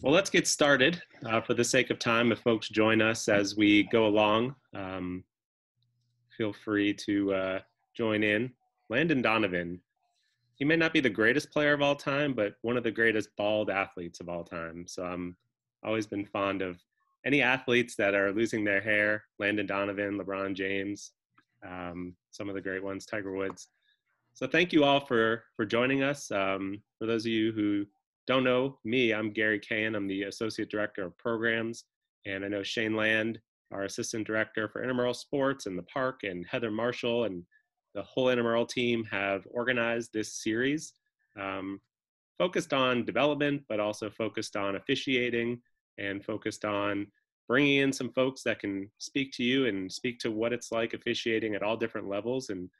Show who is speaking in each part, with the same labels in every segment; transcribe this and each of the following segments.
Speaker 1: Well, let's get started. Uh, for the sake of time, if folks join us as we go along, um, feel free to uh, join in. Landon Donovan, he may not be the greatest player of all time, but one of the greatest bald athletes of all time. So I'm always been fond of any athletes that are losing their hair. Landon Donovan, LeBron James, um, some of the great ones, Tiger Woods. So thank you all for for joining us. Um, for those of you who don't know me, I'm Gary Cahen. I'm the Associate Director of Programs. And I know Shane Land, our Assistant Director for Intramural Sports and the Park, and Heather Marshall and the whole intramural team have organized this series um, focused on development, but also focused on officiating and focused on bringing in some folks that can speak to you and speak to what it's like officiating at all different levels. And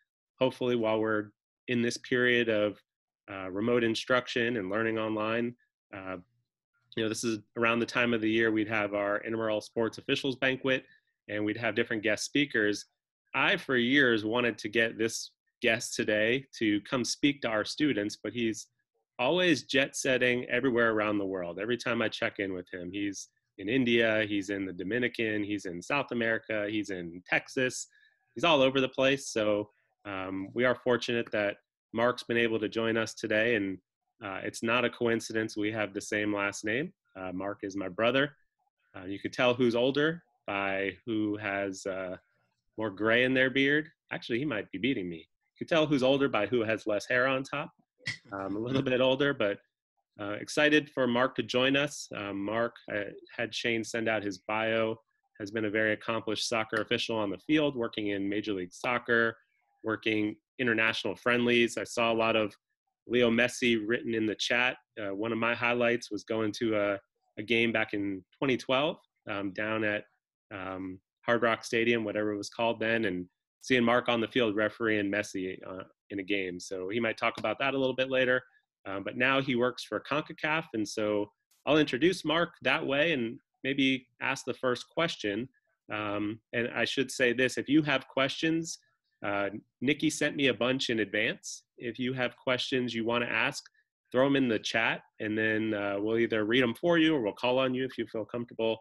Speaker 1: hopefully, while we're in this period of uh, remote instruction and learning online. Uh, you know, this is around the time of the year we'd have our intramural sports officials banquet and we'd have different guest speakers. I, for years, wanted to get this guest today to come speak to our students, but he's always jet setting everywhere around the world. Every time I check in with him, he's in India, he's in the Dominican, he's in South America, he's in Texas, he's all over the place. So um, we are fortunate that Mark's been able to join us today, and uh, it's not a coincidence we have the same last name. Uh, Mark is my brother. Uh, you can tell who's older by who has uh, more gray in their beard. Actually, he might be beating me. You can tell who's older by who has less hair on top. Um, a little bit older, but uh, excited for Mark to join us. Um, Mark had Shane send out his bio, has been a very accomplished soccer official on the field, working in Major League Soccer, working international friendlies. I saw a lot of Leo Messi written in the chat. Uh, one of my highlights was going to a, a game back in 2012 um, down at um, Hard Rock Stadium, whatever it was called then, and seeing Mark on the field refereeing Messi uh, in a game. So he might talk about that a little bit later. Um, but now he works for CONCACAF, and so I'll introduce Mark that way and maybe ask the first question. Um, and I should say this: if you have questions, uh, Nikki sent me a bunch in advance. If you have questions you want to ask, throw them in the chat, and then uh, we'll either read them for you or we'll call on you if you feel comfortable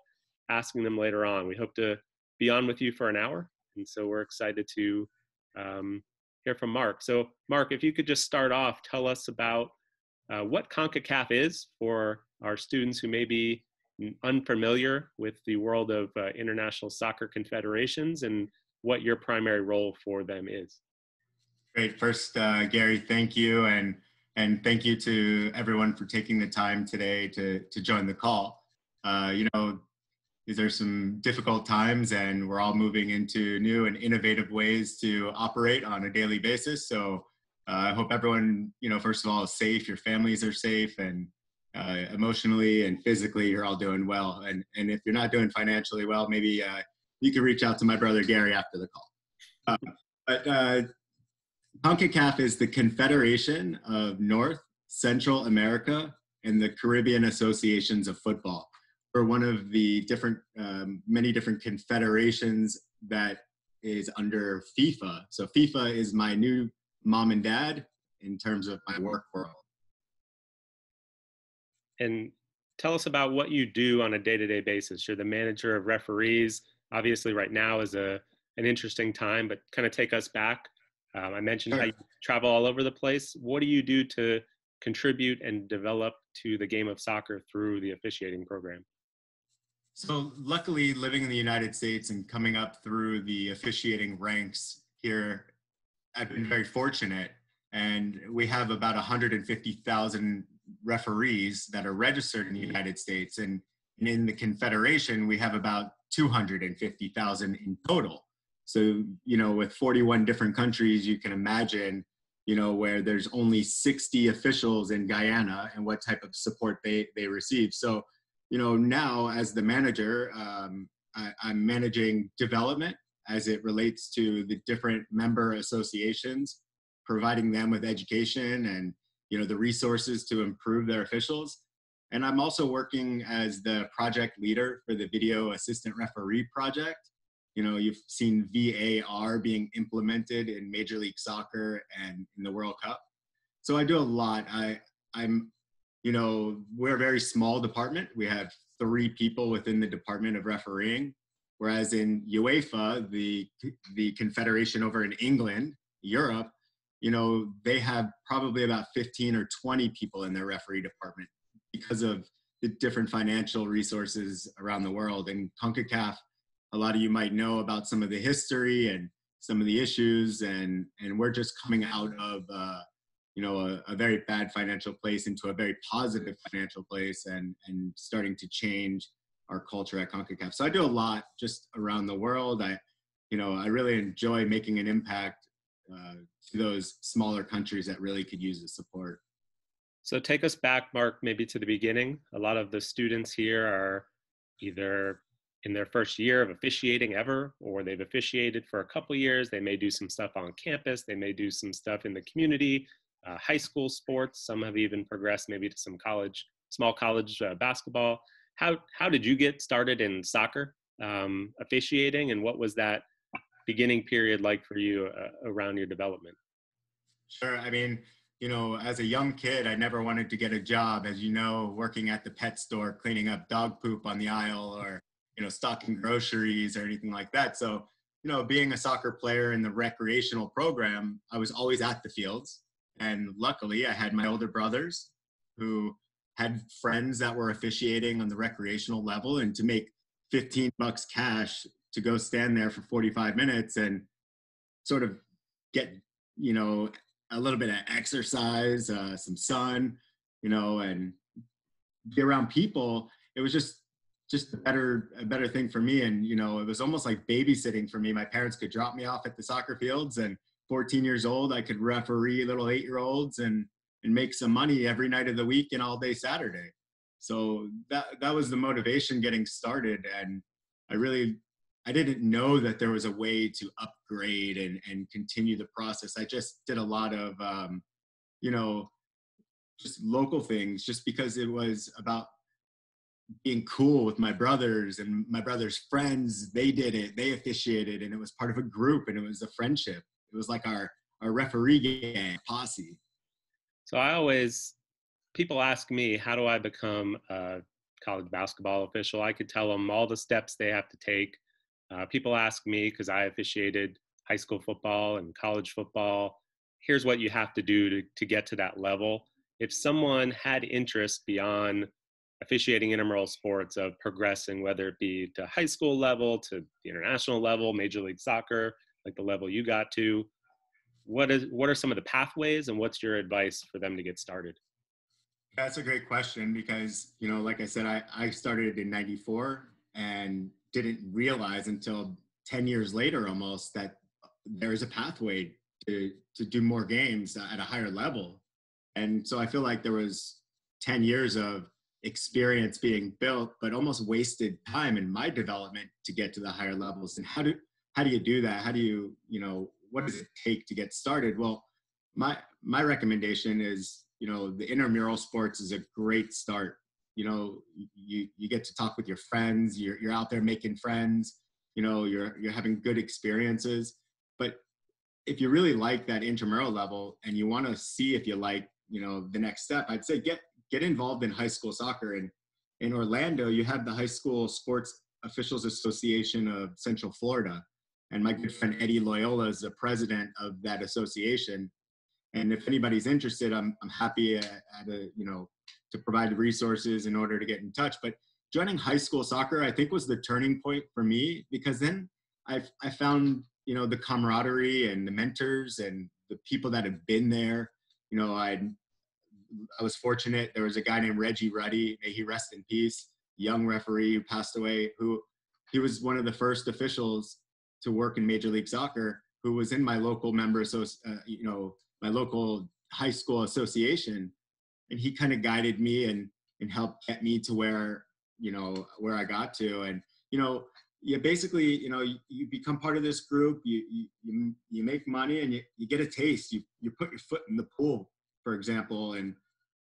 Speaker 1: asking them later on. We hope to be on with you for an hour, and so we're excited to um, hear from Mark. So, Mark, if you could just start off, tell us about uh, what CONCACAF is for our students who may be unfamiliar with the world of uh, international soccer confederations and what your primary role for them is.
Speaker 2: Great. First, uh, Gary, thank you, and and thank you to everyone for taking the time today to to join the call. Uh, you know, these are some difficult times, and we're all moving into new and innovative ways to operate on a daily basis. So, uh, I hope everyone, you know, first of all, is safe. Your families are safe, and uh, emotionally and physically, you're all doing well. And and if you're not doing financially well, maybe uh, you can reach out to my brother Gary after the call. Uh, but uh, CONCACAF is the Confederation of North, Central America, and the Caribbean Associations of Football. We're one of the different, um, many different confederations that is under FIFA. So FIFA is my new mom and dad in terms of my work world.
Speaker 1: And tell us about what you do on a day-to-day basis. You're the manager of referees obviously right now is a an interesting time, but kind of take us back. Um, I mentioned sure. how you travel all over the place. What do you do to contribute and develop to the game of soccer through the officiating program?
Speaker 2: So, luckily, living in the United States and coming up through the officiating ranks here, I've been very fortunate. And we have about 150,000 referees that are registered in the United States. And, and in the Confederation, we have about 250,000 in total. So, you know, with 41 different countries, you can imagine, you know, where there's only 60 officials in Guyana and what type of support they, they receive. So, you know, now as the manager, um, I, I'm managing development as it relates to the different member associations, providing them with education and, you know, the resources to improve their officials and I'm also working as the project leader for the Video Assistant Referee Project. You know, you've seen VAR being implemented in Major League Soccer and in the World Cup. So I do a lot. I, I'm you know, we're a very small department. We have three people within the department of refereeing, whereas in UEFA, the the confederation over in England, Europe, you know, they have probably about 15 or 20 people in their referee department because of the different financial resources around the world. And CONCACAF, a lot of you might know about some of the history and some of the issues, and and we're just coming out of uh, you know a, a, very bad financial place into a very positive financial place, and and starting to change our culture at CONCACAF. So I do a lot just around the world. I you know I really enjoy making an impact uh, to those smaller countries that really could use the support.
Speaker 1: So take us back, Mark, maybe to the beginning. A lot of the students here are either in their first year of officiating ever, or they've officiated for a couple years. They may do some stuff on campus. They may do some stuff in the community, uh, high school sports. Some have even progressed maybe to some college, small college uh, basketball. How how did you get started in soccer um, officiating, and what was that beginning period like for you uh, around your development?
Speaker 2: Sure. I mean, you know, as a young kid, I never wanted to get a job, as you know, working at the pet store, cleaning up dog poop on the aisle or, you know, stocking groceries or anything like that. So, you know, being a soccer player in the recreational program, I was always at the fields. And luckily, I had my older brothers who had friends that were officiating on the recreational level. And to make 15 bucks cash to go stand there for 45 minutes and sort of get, you know, a little bit of exercise, uh, some sun, you know, and be around people. It was just just a better a better thing for me. And you know, it was almost like babysitting for me. My parents could drop me off at the soccer fields, and 14 years old, I could referee little eight year olds and and make some money every night of the week and all day Saturday. So that that was the motivation getting started, and I really I didn't know that there was a way to upgrade and, and continue the process. I just did a lot of, um, you know, just local things just because it was about being cool with my brothers and my brother's friends. They did it, they officiated, and it was part of a group and it was a friendship. It was like our, our referee gang posse.
Speaker 1: So I always, people ask me, how do I become a college basketball official? I could tell them all the steps they have to take uh, people ask me because I officiated high school football and college football. Here's what you have to do to, to get to that level. If someone had interest beyond officiating intramural sports of progressing, whether it be to high school level, to the international level, Major League Soccer, like the level you got to, what is what are some of the pathways and what's your advice for them to get started?
Speaker 2: That's a great question because you know, like I said, I, I started in '94 and didn't realize until 10 years later almost that there is a pathway to to do more games at a higher level. And so i feel like there was 10 years of experience being built but almost wasted time in my development to get to the higher levels. And how do how do you do that? How do you you know what does it take to get started? Well my my recommendation is you know the intramural sports is a great start you know you you get to talk with your friends you're, you're out there making friends you know you're you're having good experiences. But if you really like that intramural level and you want to see if you like you know the next step i'd say get get involved in high school soccer. And in orlando you have the high school sports officials association of central florida. And my good friend eddie loyola is the president of that association. And if anybody's interested i'm, I'm happy at, at a you know to provide resources in order to get in touch. But joining high school soccer, I think, was the turning point for me because then I, I found, you know, the camaraderie and the mentors and the people that have been there. You know, I I was fortunate. There was a guy named Reggie Ruddy, may he rest in peace, young referee who passed away, who he was one of the first officials to work in Major League Soccer, who was in my local member, so uh, you know, my local high school association and he kind of guided me and and helped get me to where you know where I got to and you know you basically you know you, you become part of this group you, you you make money and you, you get a taste. You you put your foot in the pool for example and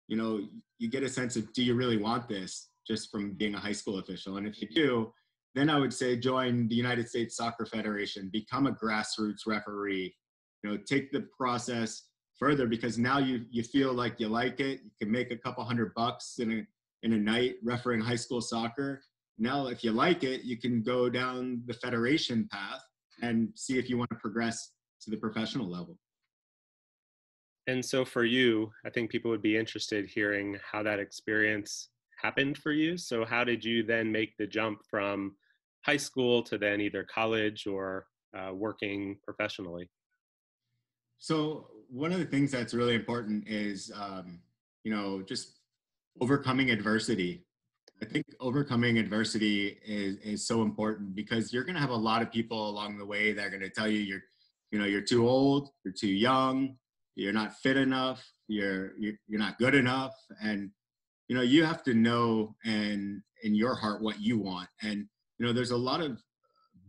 Speaker 2: you know you get a sense of do you really want this just from being a high school official? And if you do then i would say join the united states soccer federation become a grassroots referee you know take the process further because now you you feel like you like it. You can make a couple hundred bucks in a in a night refereeing high school soccer. Now, if you like it, you can go down the federation path and see if you want to progress to the professional level.
Speaker 1: And so for you, I think people would be interested hearing how that experience happened for you. So how did you then make the jump from high school to then either college or uh, working professionally?
Speaker 2: So one of the things that's really important is, um, you know, just overcoming adversity. I think overcoming adversity is, is so important because you're going to have a lot of people along the way that are going to tell you you're, you know, you're too old, you're too young, you're not fit enough, you're, you're, you're not good enough. And, you know, you have to know and in your heart what you want. And, you know, there's a lot of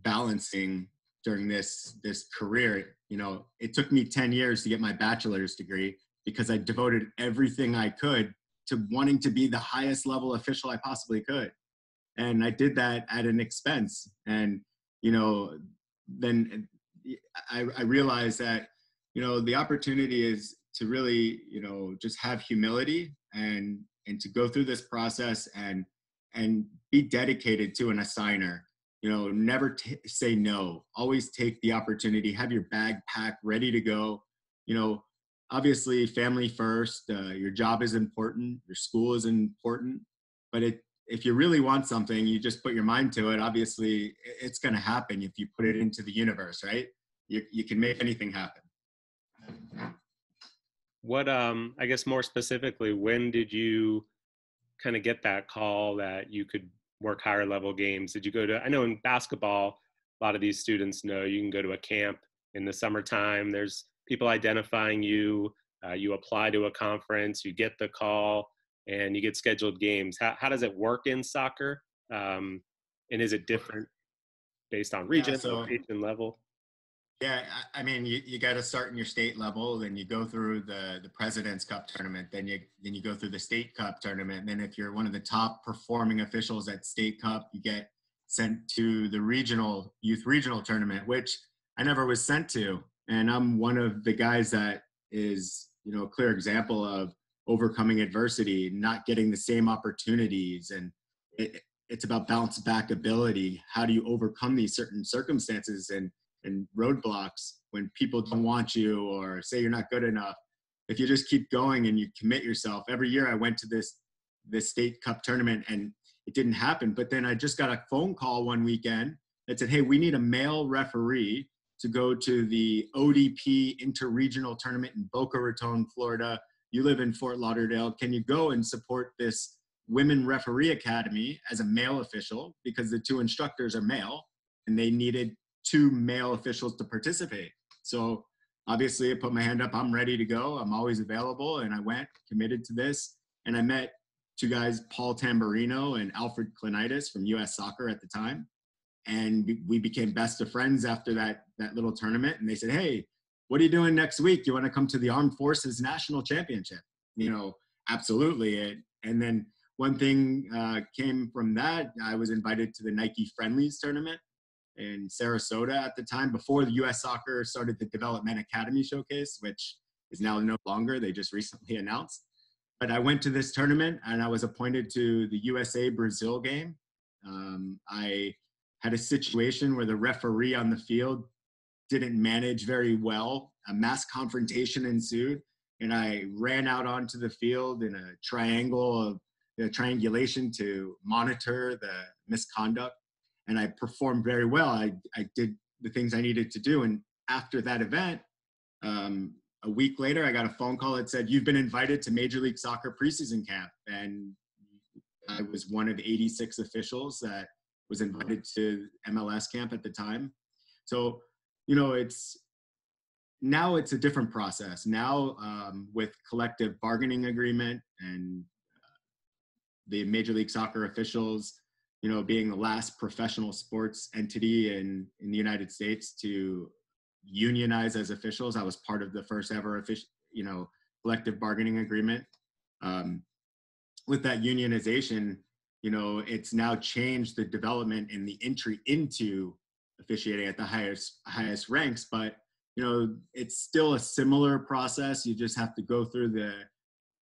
Speaker 2: balancing during this, this career. You know, it took me 10 years to get my bachelor's degree because I devoted everything I could to wanting to be the highest level official I possibly could. And I did that at an expense. And, you know, then I, I realized that, you know, the opportunity is to really, you know, just have humility and, and to go through this process and, and be dedicated to an assigner. You know, never t- say no. Always take the opportunity. Have your bag packed, ready to go. You know, obviously family first uh, your job is important your school is important but it if you really want something you just put your mind to it obviously it's going to happen if you put it into the universe right you, you can make anything happen
Speaker 1: what um i guess more specifically when did you kind of get that call that you could work higher level games did you go to i know in basketball a lot of these students know you can go to a camp in the summertime there's people identifying you. Uh, you apply to a conference, you get the call, and you get scheduled games. How, how does it work in soccer? Um, and is it different based on region, yeah, so, location, level?
Speaker 2: Yeah, I, mean, you, you got to start in your state level, then you go through the the President's Cup tournament, then you then you go through the State Cup tournament, and then if you're one of the top performing officials at State Cup, you get sent to the regional youth regional tournament, which I never was sent to and I'm one of the guys that is you know a clear example of overcoming adversity, not getting the same opportunities, and it, it's about bounce back ability. How do you overcome these certain circumstances and and roadblocks when people don't want you or say you're not good enough? If you just keep going and you commit yourself. Every year I went to this this state cup tournament and it didn't happen. But then I just got a phone call one weekend that said, "Hey, we need a male referee to go to the ODP Interregional Tournament in Boca Raton, Florida. You live in Fort Lauderdale. Can you go and support this Women Referee Academy as a male official because the two instructors are male and they needed two male officials to participate? So obviously, I put my hand up. I'm ready to go. I'm always available. And I went, committed to this. And I met two guys, Paul Tamberino and Alfred Kleinaitis from US Soccer at the time and we became best of friends after that that little tournament and they said hey what are you doing next week you want to come to the armed forces national championship you know absolutely and then one thing uh, came from that i was invited to the nike friendlies tournament in sarasota at the time before the us soccer started the development academy showcase which is now no longer they just recently announced but i went to this tournament and i was appointed to the usa brazil game um, i had a situation where the referee on the field didn't manage very well. A mass confrontation ensued, and I ran out onto the field in a triangle of you know, triangulation to monitor the misconduct. And I performed very well. I, I did the things I needed to do. And after that event, um, a week later, I got a phone call that said, You've been invited to Major League Soccer preseason camp. And I was one of 86 officials that was invited to MLS camp at the time. So, you know, it's now it's a different process. Now, um, with collective bargaining agreement and uh, the Major League Soccer officials, you know, being the last professional sports entity in in the United States to unionize as officials, I was part of the first ever official, you know, collective bargaining agreement. Um, with that unionization, you know, it's now changed the development and the entry into officiating at the highest highest ranks. But you know, it's still a similar process. You just have to go through the,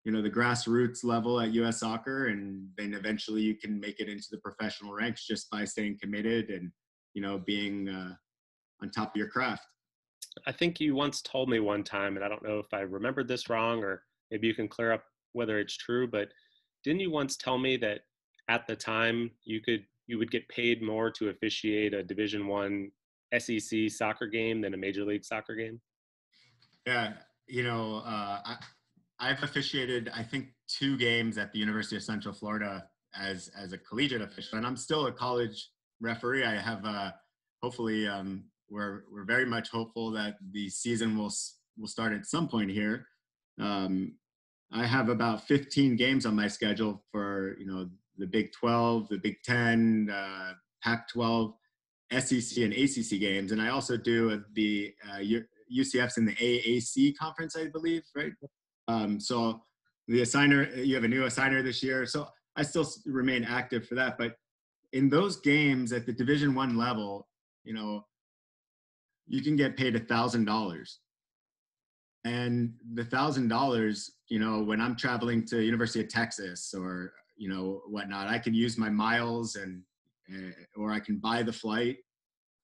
Speaker 2: you know, the grassroots level at U.S. Soccer, and then eventually you can make it into the professional ranks just by staying committed and, you know, being uh, on top of your craft.
Speaker 1: I think you once told me one time, and I don't know if I remembered this wrong or maybe you can clear up whether it's true, but didn't you once tell me that at the time you could you would get paid more to officiate a Division One SEC soccer game than a Major League Soccer game?
Speaker 2: Yeah, you know, uh, I, I've officiated I think two games at the University of Central Florida as as a collegiate official, and I'm still a college referee. I have uh, hopefully um, we're we're very much hopeful that the season will will start at some point here. Um, I have about 15 games on my schedule for you know the Big 12, the Big 10, uh, Pac-12, SEC, and ACC games, and I also do the uh, UCF's in the AAC conference, I believe, right? Um, so the assigner, you have a new assigner this year, so I still remain active for that. But in those games at the Division One level, you know, you can get paid a thousand dollars. And the thousand dollars you know when i'm traveling to university of texas or you know whatnot i can use my miles and uh, or i can buy the flight.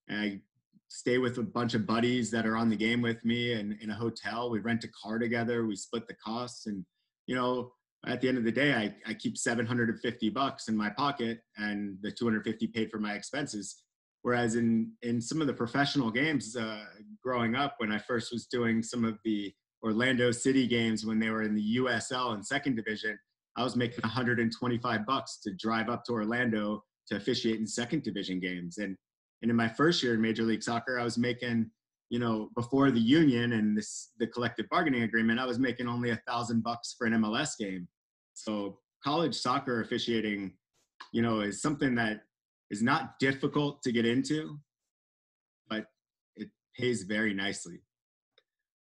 Speaker 2: And i stay with a bunch of buddies that are on the game with me and in a hotel we rent a car together we split the costs and you know at the end of the day i, I keep 750 bucks in my pocket and the 250 paid for my expenses Whereas in in some of the professional games uh, growing up, when I first was doing some of the Orlando City games when they were in the USL and second division, I was making 125 bucks to drive up to Orlando to officiate in second division games. And and in my first year in Major League Soccer, I was making, you know, before the union and this the collective bargaining agreement, I was making only a thousand bucks for an MLS game. So college soccer officiating, you know, is something that is not difficult to get into, but it pays very nicely.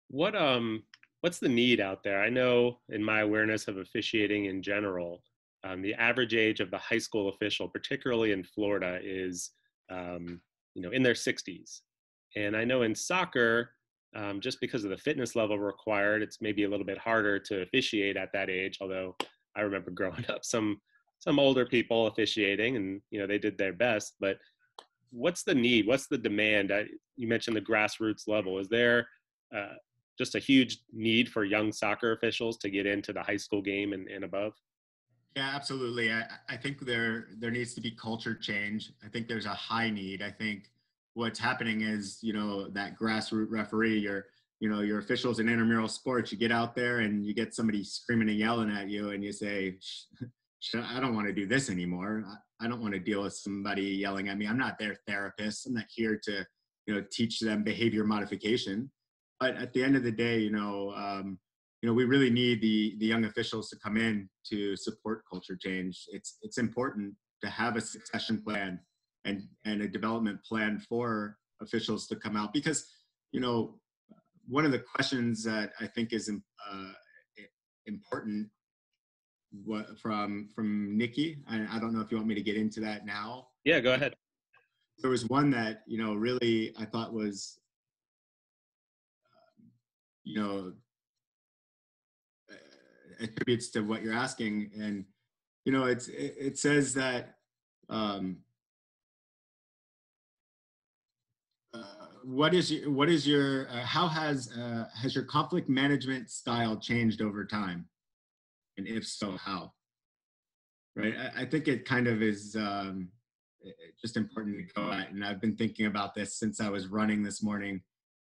Speaker 1: What um what's the need out there? I know in my awareness of officiating in general, um, the average age of the high school official, particularly in Florida, is um, you know in their 60s. And I know in soccer, um, just because of the fitness level required, it's maybe a little bit harder to officiate at that age. Although I remember growing up, some some older people officiating and you know they did their best but what's the need what's the demand I, you mentioned the grassroots level is there uh, just a huge need for young soccer officials to get into the high school game and, and above
Speaker 2: yeah absolutely I, I think there there needs to be culture change i think there's a high need i think what's happening is you know that grassroots referee your you know your officials in intramural sports you get out there and you get somebody screaming and yelling at you and you say I don't want to do this anymore. I don't want to deal with somebody yelling at me. I'm not their therapist. I'm not here to, you know, teach them behavior modification. But at the end of the day, you know, um, you know, we really need the the young officials to come in to support culture change. It's it's important to have a succession plan and and a development plan for officials to come out because, you know, one of the questions that I think is uh, important what from from Nikki. I, I don't know if you want me to get into that now.
Speaker 1: Yeah, go ahead.
Speaker 2: There was one that you know really I thought was, um, you know, attributes to what you're asking, and you know it's it, it says that. Um, uh, what is your, what is your uh, how has uh, has your conflict management style changed over time and if so, how? Right. I, I think it kind of is um, just important to go at. And I've been thinking about this since I was running this morning.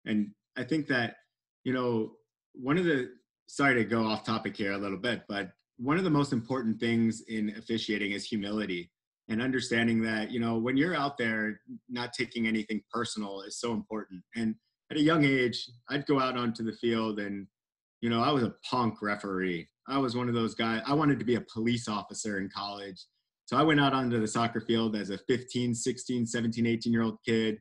Speaker 2: And I think that, you know, one of the, sorry to go off topic here a little bit, but one of the most important things in officiating is humility and understanding that, you know, when you're out there, not taking anything personal is so important. And at a young age, I'd go out onto the field and, you know, I was a punk referee. I was one of those guys. I wanted to be a police officer in college. So I went out onto the soccer field as a 15, 16, 17, 18 year old kid.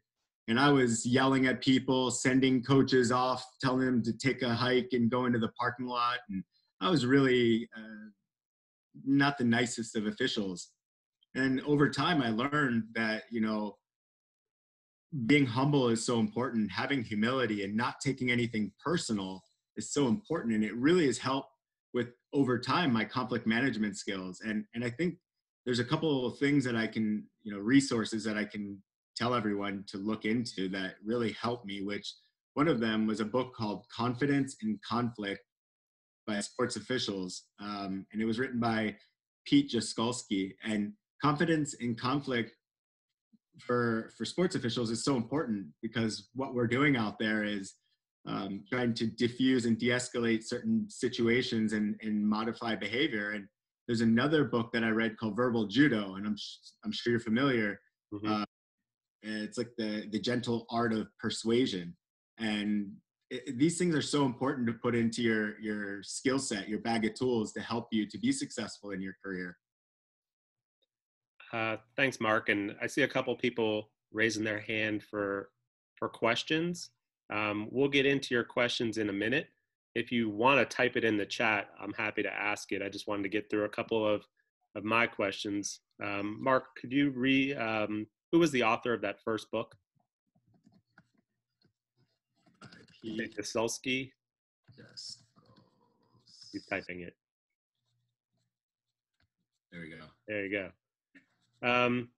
Speaker 2: And I was yelling at people, sending coaches off, telling them to take a hike and go into the parking lot. And I was really uh, not the nicest of officials. And over time, I learned that, you know, being humble is so important. Having humility and not taking anything personal is so important, and it really has helped with over time my conflict management skills. And and I think there's a couple of things that I can, you know, resources that I can tell everyone to look into that really helped me. Which one of them was a book called Confidence in Conflict by sports officials, um, and it was written by Pete Jaskolski. And confidence in conflict for for sports officials is so important because what we're doing out there is um, trying to diffuse and de-escalate certain situations and, and modify behavior. And there's another book that I read called Verbal Judo, and I'm I'm sure you're familiar. Mm-hmm. Uh, it's like the the gentle art of persuasion, and it, these things are so important to put into your your skill set, your bag of tools to help you to be successful in your career.
Speaker 1: Uh, thanks, Mark. And I see a couple people raising their hand for for questions. Um, we'll get into your questions in a minute. If you want to type it in the chat, I'm happy to ask it. I just wanted to get through a couple of of my questions. Um, Mark, could you re? Um, who was the author of that first book? Jaskolski. Yes. He's typing it.
Speaker 2: There we go.
Speaker 1: There you go. Um,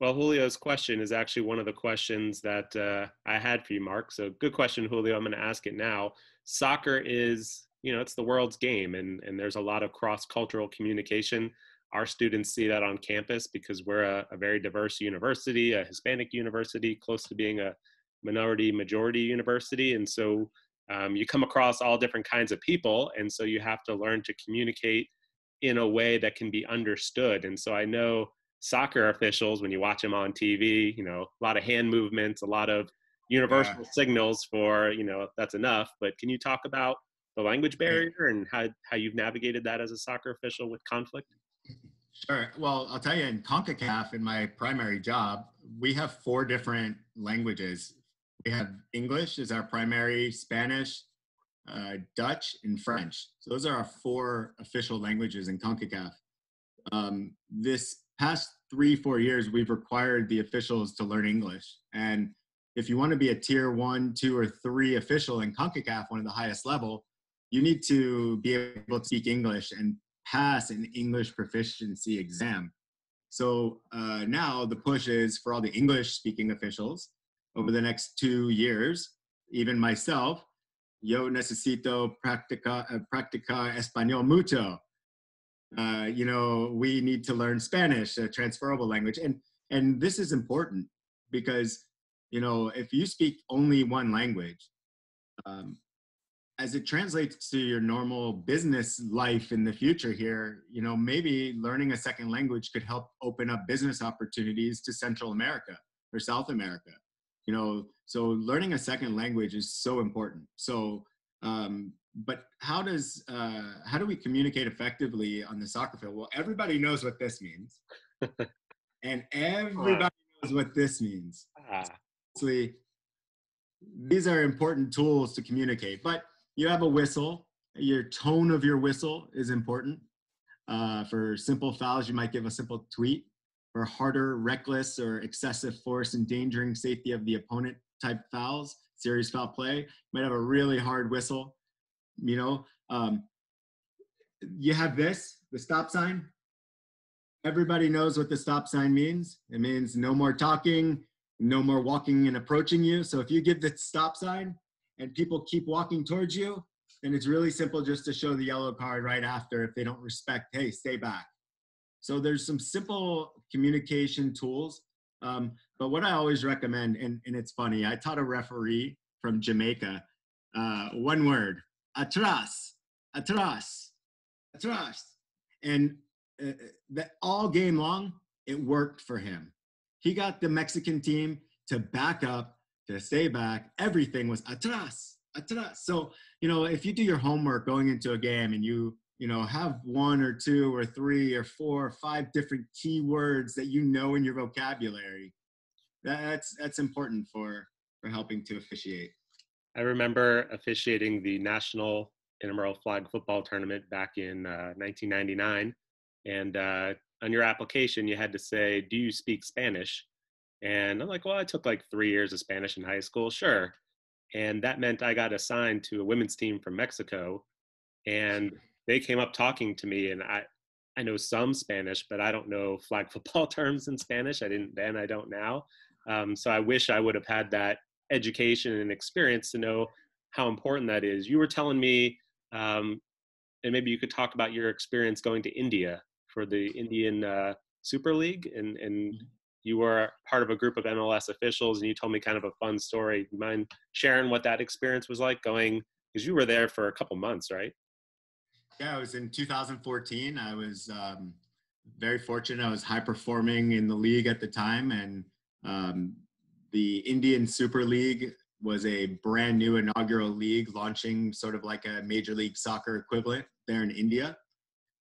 Speaker 1: well, Julio's question is actually one of the questions that uh, I had for you, Mark. So good question, Julio. I'm going to ask it now. Soccer is, you know, it's the world's game, and and there's a lot of cross-cultural communication. Our students see that on campus because we're a, a very diverse university, a Hispanic university, close to being a minority majority university, and so um, you come across all different kinds of people, and so you have to learn to communicate in a way that can be understood. And so I know soccer officials when you watch them on TV. You know, a lot of hand movements, a lot of universal yeah. signals for you know that's enough. But can you talk about the language barrier and how how you've navigated that as a soccer official with conflict?
Speaker 2: Sure. Well, I'll tell you, in CONCACAF, in my primary job, we have four different languages. We have English is our primary, Spanish, uh, Dutch, and French. So those are our four official languages in CONCACAF. Um, this past three, four years, we've required the officials to learn English. And if you want to be a tier one, two, or three official in CONCACAF, one of the highest level, you need to be able to speak English and pass an English proficiency exam. So uh, now the push is for all the English speaking officials over the next two years, even myself, yo necesito practica, uh, practica español mucho uh, you know, we need to learn Spanish, a transferable language. And, and this is important because, you know, if you speak only one language, um, as it translates to your normal business life in the future here, you know, maybe learning a second language could help open up business opportunities to Central America or South America. You know, so learning a second language is so important. So um, but how does uh, how do we communicate effectively on the soccer field? Well, everybody knows what this means, and everybody knows what this means. Ah. Obviously, these are important tools to communicate. But you have a whistle. Your tone of your whistle is important. Uh, for simple fouls, you might give a simple tweet. For harder, reckless, or excessive force endangering safety of the opponent type fouls, serious foul play, you might have a really hard whistle you know um, you have this the stop sign everybody knows what the stop sign means it means no more talking no more walking and approaching you so if you give the stop sign and people keep walking towards you then it's really simple just to show the yellow card right after if they don't respect hey stay back so there's some simple communication tools um, but what i always recommend and, and it's funny i taught a referee from jamaica uh, one word atrás, atrás, atrás. And uh, that all game long, it worked for him. He got the Mexican team to back up, to stay back. Everything was atrás, atrás. So, you know, if you do your homework going into a game and you, you know, have one or two or three or four or five different key words that you know in your vocabulary, that's that's important for for helping to officiate.
Speaker 1: I remember officiating the national intramural flag football tournament back in uh, 1999, and uh, on your application you had to say, "Do you speak Spanish?" And I'm like, well, I took like three years of Spanish in high school, sure. And that meant I got assigned to a women's team from Mexico. And they came up talking to me, and I, I know some Spanish, but I don't know flag football terms in Spanish. I didn't then, I don't now. Um, so I wish I would have had that education and experience to know how important that is. You were telling me, um, and maybe you could talk about your experience going to India for the Indian uh, Super League, and and mm-hmm. You were part of a group of MLS officials, and you told me kind of a fun story. You mind sharing what that experience was like going? Because you were there for a couple months, right?
Speaker 2: Yeah, it was in 2014. I was um, very fortunate. I was high performing in the league at the time, and um, the Indian Super League was a brand new inaugural league launching sort of like a major league soccer equivalent there in India.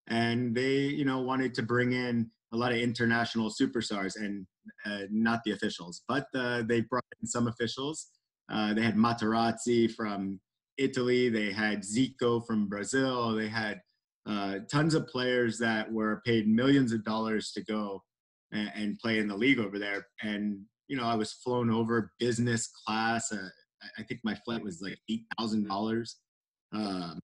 Speaker 2: And they, you know, wanted to bring in a lot of international superstars and uh, not the officials, but uh, they brought in some officials. Uh, they had Materazzi from Italy, they had Zico from Brazil, they had uh, tons of players that were paid millions of dollars to go and, and play in the league over there. And you know, I was flown over business class. Uh, I think my flight was like eight thousand dollars. Um,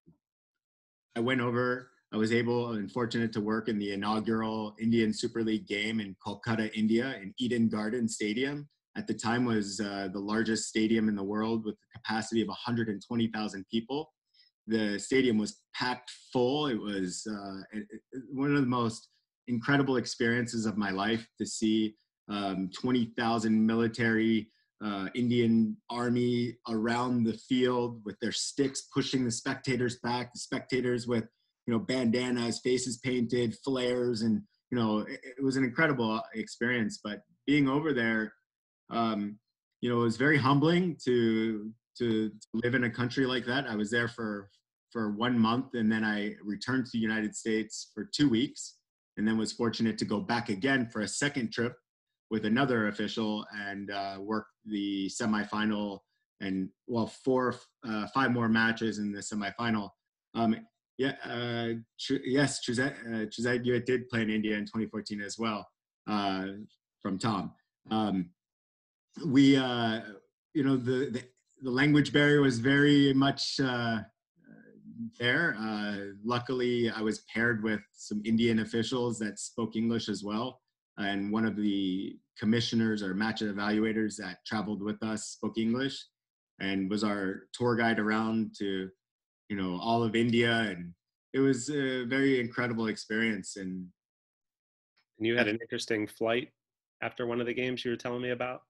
Speaker 2: I went over. I was able and fortunate to work in the inaugural Indian Super League game in Kolkata, India, in Eden Garden Stadium. At the time, was uh, the largest stadium in the world with a capacity of 120,000 people. The stadium was packed full. It was uh, one of the most incredible experiences of my life to see um, 20,000 military uh, Indian army around the field with their sticks pushing the spectators back. The spectators with you know bandanas, faces painted, flares, and you know it, it was an incredible experience. But being over there, um, you know, it was very humbling to to live in a country like that. I was there for for one month, and then I returned to the United States for two weeks, and then was fortunate to go back again for a second trip with another official and uh, worked the semifinal and well four uh, five more matches in the semifinal. Um, yeah, uh, tr- yes, Trezeguet uh, did play in India in 2014 as well uh, from Tom. Um, we, uh, you know, the, the, the language barrier was very much uh, there. Uh, luckily, I was paired with some Indian officials that spoke English as well and one of the commissioners or match evaluators that traveled with us spoke English and was our tour guide around to you know all of India and it was a very incredible experience and
Speaker 1: and you had an interesting flight after one of the games you were telling me about?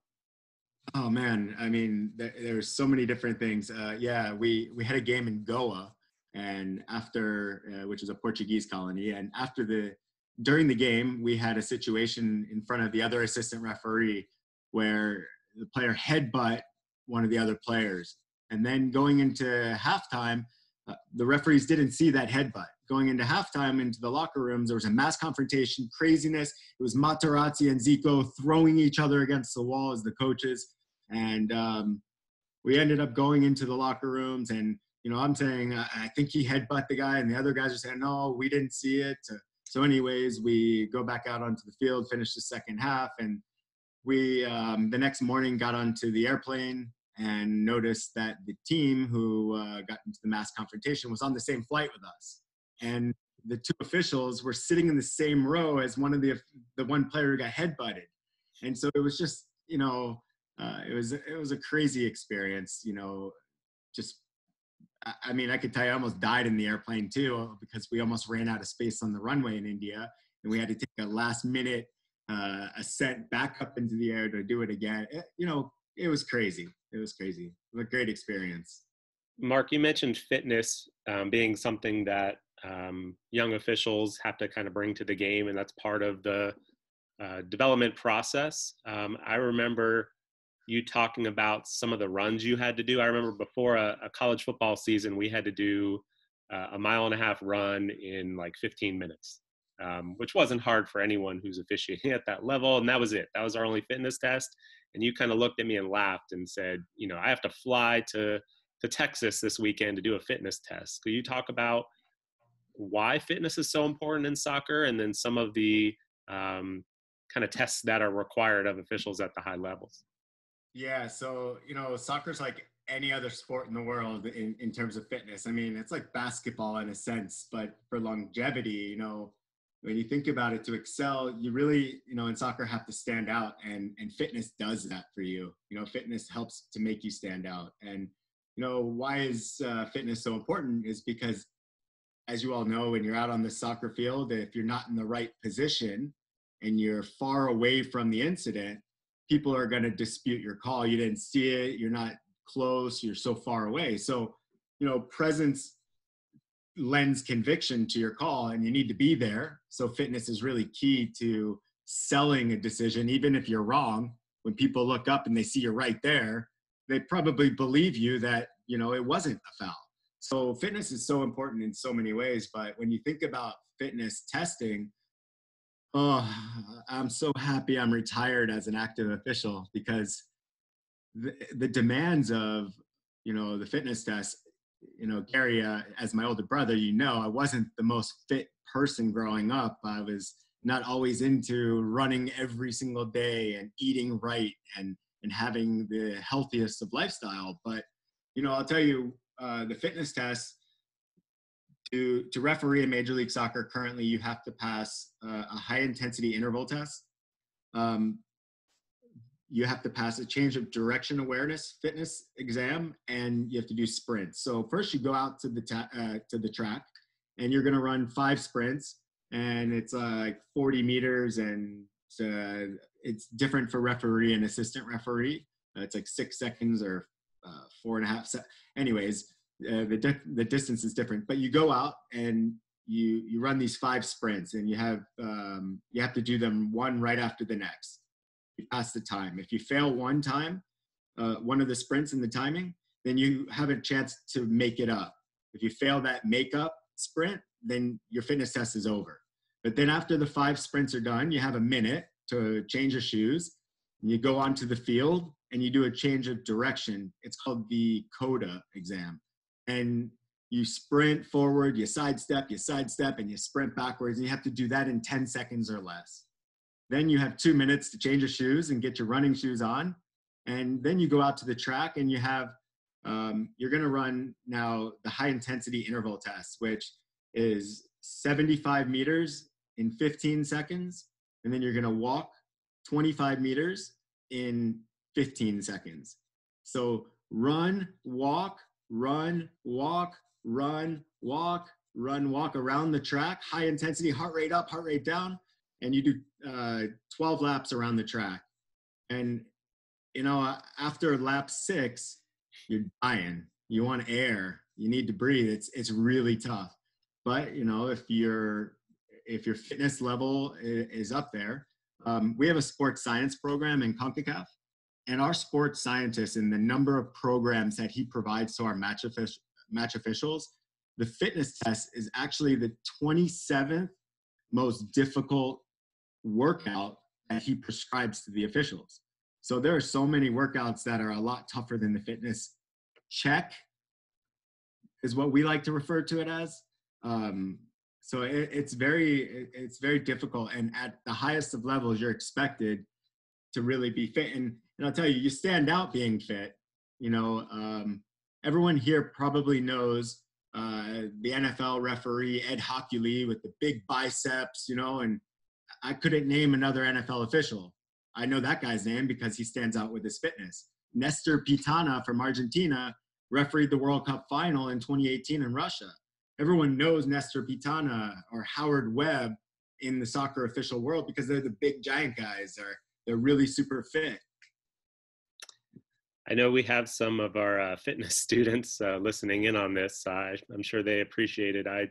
Speaker 2: Oh man. I mean there, there's so many different things. Uh, yeah we we had a game in goa and after uh, which is a portuguese colony and after the during the game, we had a situation in front of the other assistant referee where the player headbutt one of the other players. And then going into halftime, uh, the referees didn't see that headbutt. Going into halftime, into the locker rooms, there was a mass confrontation, craziness. It was Materazzi and Zico throwing each other against the wall as the coaches. And um, we ended up going into the locker rooms. And, you know, I'm saying, I, I think he headbutt the guy. And the other guys are saying, no, we didn't see it. So, anyways, we go back out onto the field, finish the second half, and we um, the next morning got onto the airplane and noticed that the team who uh, got into the mass confrontation was on the same flight with us, and the two officials were sitting in the same row as one of the the one player who got headbutted, and so it was just you know uh, it was it was a crazy experience, you know, just I mean, I could tell you I almost died in the airplane too because we almost ran out of space on the runway in India and we had to take a last minute uh, ascent back up into the air to do it again. It, you know, it was crazy. It was crazy. It was a great experience.
Speaker 1: Mark, you mentioned fitness um, being something that um, young officials have to kind of bring to the game, and that's part of the uh, development process. Um, I remember you talking about some of the runs you had to do. I remember before a, a college football season, we had to do uh, a mile and a half run in like 15 minutes, um, which wasn't hard for anyone who's officiating at that level. And that was it. That was our only fitness test. And you kind of looked at me and laughed and said, you know, I have to fly to to Texas this weekend to do a fitness test. Could you talk about why fitness is so important in soccer, and then some of the um, kind of tests that are required of officials at the high levels?
Speaker 2: Yeah, so you know, soccer's like any other sport in the world in, in terms of fitness. I mean, it's like basketball in a sense, but for longevity, you know, when you think about it, to excel, you really, you know, in soccer have to stand out, and and fitness does that for you. You know, fitness helps to make you stand out. And you know, why is uh, fitness so important? Is because, as you all know, when you're out on the soccer field, if you're not in the right position and you're far away from the incident, people are going to dispute your call. You didn't see it. You're not close. You're so far away. So, you know, presence lends conviction to your call and you need to be there. So fitness is really key to selling a decision, even if you're wrong. When people look up and they see you're right there, they probably believe you that, you know, it wasn't a foul. So fitness is so important in so many ways. But when you think about fitness testing, oh, I'm so happy I'm retired as an active official because the, the demands of, you know, the fitness test you know, Gary, uh, as my older brother, you know, I wasn't the most fit person growing up. I was not always into running every single day and eating right and and having the healthiest of lifestyle. But you know, I'll tell you, uh, the fitness test to to referee in Major League Soccer currently, you have to pass uh, a high intensity interval test. Um, you have to pass a change of direction awareness fitness exam and you have to do sprints. So first you go out to the ta- uh, to the track and you're going to run five sprints and it's uh, like 40 meters and it's, uh, it's different for referee and assistant referee. Uh, it's like six seconds or uh, four and a half se- anyways uh, the, di- the distance is different. But you go out and you you run these five sprints and you have um, you have to do them one right after the next you pass the time. If you fail one time, uh, one of the sprints in the timing, then you have a chance to make it up. If you fail that make-up sprint, then your fitness test is over. But then after the five sprints are done, you have a minute to change your shoes. You go onto the field and you do a change of direction. It's called the CODA exam. And you sprint forward, you sidestep, you sidestep, and you sprint backwards. And you have to do that in 10 seconds or less. Then you have two minutes to change your shoes and get your running shoes on. And then you go out to the track and you have, um, you're going to run now the high intensity interval test, which is 75 meters in 15 seconds. And then you're going to walk 25 meters in 15 seconds. So run, walk, run, walk, run, walk, run, walk around the track, high intensity, heart rate up, heart rate down and you do uh, 12 laps around the track. And, you know, after lap six, you're dying. You want air. You need to breathe. It's, it's really tough. But, you know, if your if your fitness level is up there, um, we have a sports science program in CONCACAF. And our sports scientists and the number of programs that he provides to our match, offic- match officials, the fitness test is actually the 27th most difficult workout that he prescribes to the officials. So there are so many workouts that are a lot tougher than the fitness check, is what we like to refer to it as. Um, so it, it's very it, it's very difficult, and at the highest of levels, you're expected to really be fit. And, and I'll tell you, you stand out being fit. You know, um, everyone here probably knows uh, the NFL referee Ed Hochuli with the big biceps, you know, and I couldn't name another NFL official. I know that guy's name because he stands out with his fitness. Nestor Pitana from Argentina refereed the World Cup final in 2018 in Russia. Everyone knows Nestor Pitana or Howard Webb in the soccer official world because they're the big giant guys. They're, they're really super fit.
Speaker 1: I know we have some of our uh, fitness students uh, listening in on this. Uh, I'm sure they appreciate it. I,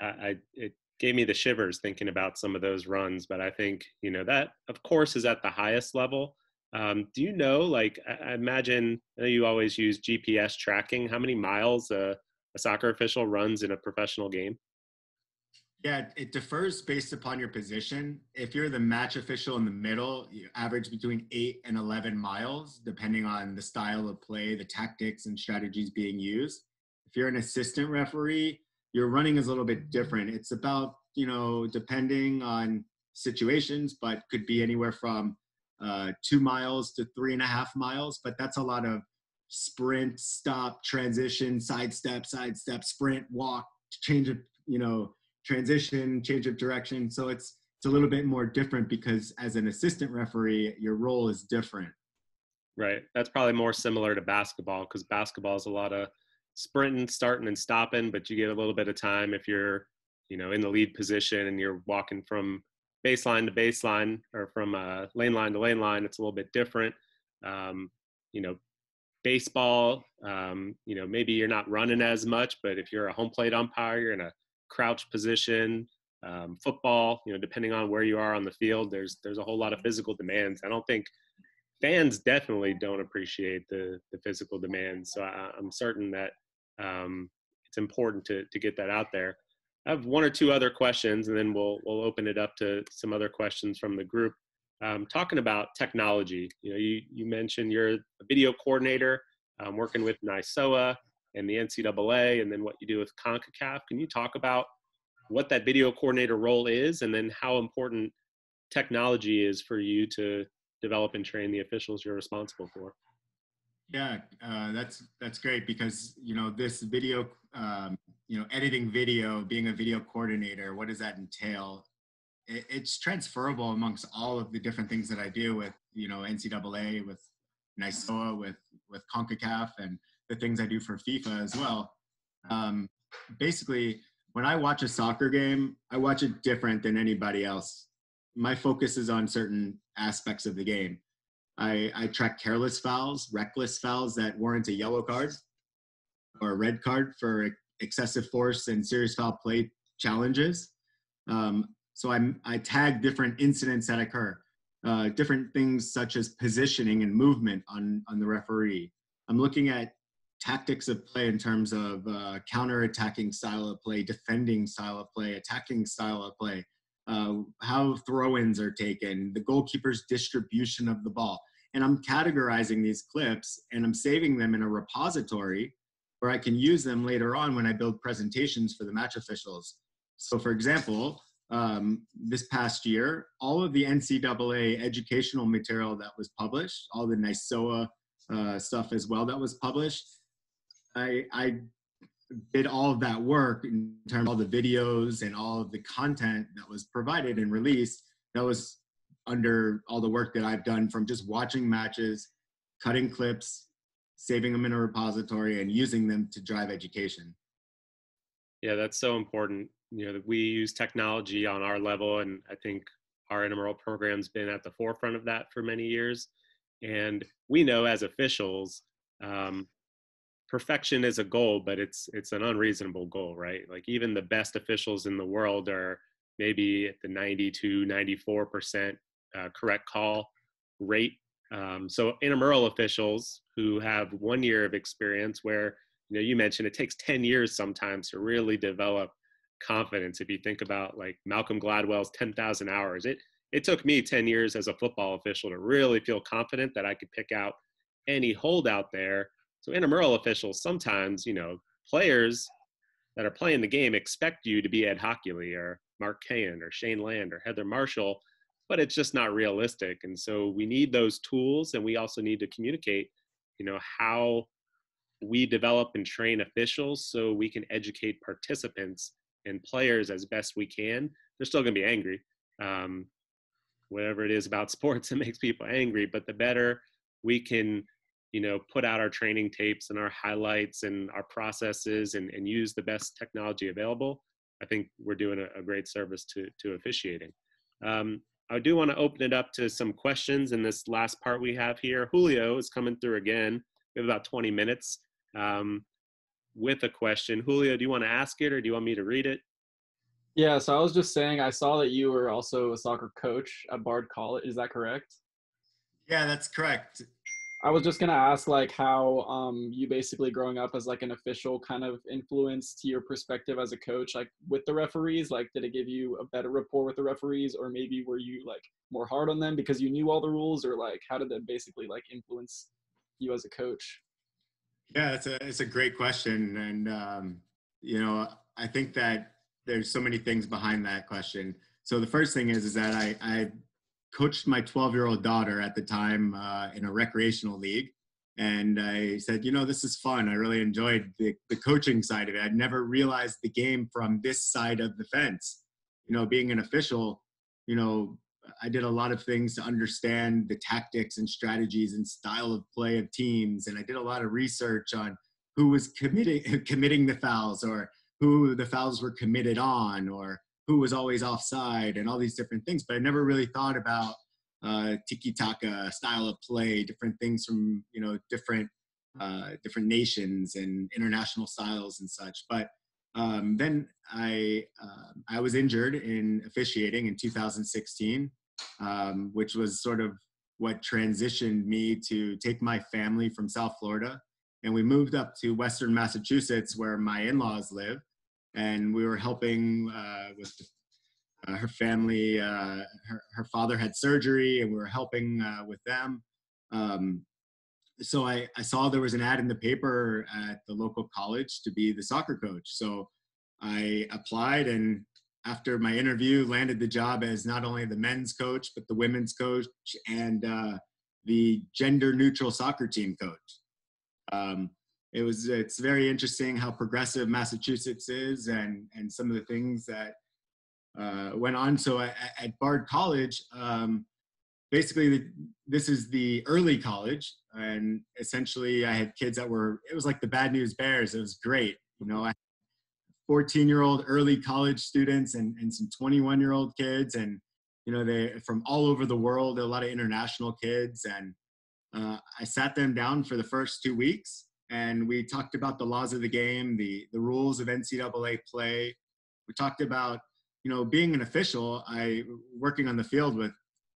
Speaker 1: I, it gave me the shivers thinking about some of those runs. But I think you know that, of course, is at the highest level. Um, do you know, like, I, I imagine I know you always use GPS tracking. How many miles a, a soccer official runs in a professional game?
Speaker 2: Yeah, it differs based upon your position. If you're the match official in the middle, you average between eight and 11 miles, depending on the style of play, the tactics and strategies being used. If you're an assistant referee, your running is a little bit different. It's about, you know, depending on situations, but could be anywhere from uh, two miles to three and a half miles. But that's a lot of sprint, stop, transition, sidestep, sidestep, sprint, walk, change of you know transition, change of direction. So it's it's a little bit more different because as an assistant referee, your role is different.
Speaker 1: Right. That's probably more similar to basketball because basketball is a lot of sprinting, starting, and stopping, but you get a little bit of time if you're, you know, in the lead position and you're walking from baseline to baseline or from uh, lane line to lane line. It's a little bit different. Um, you know, baseball, um, you know, maybe you're not running as much, but if you're a home plate umpire, you're in a crouch position. Um, football, you know, depending on where you are on the field, there's there's a whole lot of physical demands. I don't think fans definitely don't appreciate the the physical demands. So I, am certain that um, it's important to to get that out there. I have one or two other questions, and then we'll we'll open it up to some other questions from the group. Um, talking about technology, you know, you you mentioned you're a video coordinator um, working with NISOA and the NCAA, and then what you do with CONCACAF. Can you talk about what that video coordinator role is, and then how important technology is for you to develop and train the officials you're responsible for?
Speaker 2: Yeah, uh, that's that's great because you know this video, um, you know, editing video, being a video coordinator, what does that entail? It, it's transferable amongst all of the different things that I do with you know NCAA, with NISOA, with with Concacaf, and the things I do for FIFA as well. Um, basically, when I watch a soccer game, I watch it different than anybody else. My focus is on certain aspects of the game. I, I track careless fouls, reckless fouls that warrant a yellow card or a red card for excessive force and serious foul play challenges. Um, so I, I tag different incidents that occur, uh, different things such as positioning and movement on, on the referee. I'm looking at tactics of play in terms of uh, counter-attacking style of play, defending style of play, attacking style of play, uh, how throw-ins are taken, the goalkeeper's distribution of the ball. And I'm categorizing these clips and I'm saving them in a repository where I can use them later on when I build presentations for the match officials. So for example, um, this past year, all of the NCAA educational material that was published, all the NISOA uh, stuff as well that was published, I, I did all of that work in terms of all the videos and all of the content that was provided and released that was under all the work that I've done from just watching matches, cutting clips, saving them in a repository, and using them to drive education.
Speaker 1: Yeah, that's so important. You know, that we use technology on our level, and I think our intramural program's been at the forefront of that for many years. And we know as officials, um, perfection is a goal, but it's it's an unreasonable goal, right? Like even the best officials in the world are maybe at the 92, 94 percent uh, correct call rate. Um, so intramural officials who have one year of experience, where you know you mentioned it takes 10 years sometimes to really develop confidence. If you think about like Malcolm Gladwell's 10,000 hours, it it took me 10 years as a football official to really feel confident that I could pick out any holdout there so intramural officials sometimes, you know, players that are playing the game expect you to be Ed Hochuli or Mark Cahen or Shane Land or Heather Marshall, but it's just not realistic. And so we need those tools, and we also need to communicate, you know, how we develop and train officials so we can educate participants and players as best we can. They're still going to be angry. Um, whatever it is about sports that makes people angry, but the better we can you know put out our training tapes and our highlights and our processes and, and use the best technology available i think we're doing a, a great service to to officiating. Um, i do want to open it up to some questions in this last part we have here. Julio is coming through again. We have about 20 minutes um, with a question. Julio do you want to ask it or do you want me to read it?
Speaker 3: Yeah so i was just saying i saw that you were also a soccer coach at bard college. Is that correct?
Speaker 2: Yeah that's correct
Speaker 3: I was just gonna ask like how um, you basically growing up as like an official kind of influenced your perspective as a coach, like with the referees. Like, did it give you a better rapport with the referees, or maybe were you like more hard on them because you knew all the rules, or like how did that basically like influence you as a coach?
Speaker 2: Yeah, it's a it's a great question, and um, you know I think that there's so many things behind that question. so the first thing is is that I, I coached my 12 year old daughter at the time uh, in a recreational league. And I said, you know, this is fun. I really enjoyed the, the coaching side of it. I'd never realized the game from this side of the fence. You know, being an official, you know, I did a lot of things to understand the tactics and strategies and style of play of teams. And I did a lot of research on who was committing committing the fouls or who the fouls were committed on or who was always offside and all these different things. But I never really thought about uh, tiki taka style of play, different things from you know different uh, different nations and international styles and such. But um, then I uh, I was injured in officiating in 2016, um, which was sort of what transitioned me to take my family from South Florida and we moved up to Western Massachusetts where my in-laws live and we were helping uh, with uh, her family. Uh, her, her father had surgery, and we were helping uh, with them. Um, so I, I saw there was an ad in the paper at the local college to be the soccer coach. So I applied, and after my interview, landed the job as not only the men's coach but the women's coach and uh, the gender-neutral soccer team coach. Um, it was it's very interesting how progressive Massachusetts is and and some of the things that uh, went on. So at, at Bard College, um, basically the, this is the early college, and essentially I had kids that were it was like the Bad News Bears. It was great, you know. I 14 year old early college students and, and some 21 year old kids and you know they from all over the world a lot of international kids and uh, i sat them down for the first two weeks and we talked about the laws of the game, the the rules of NCAA play. We talked about you know being an official. I working on the field with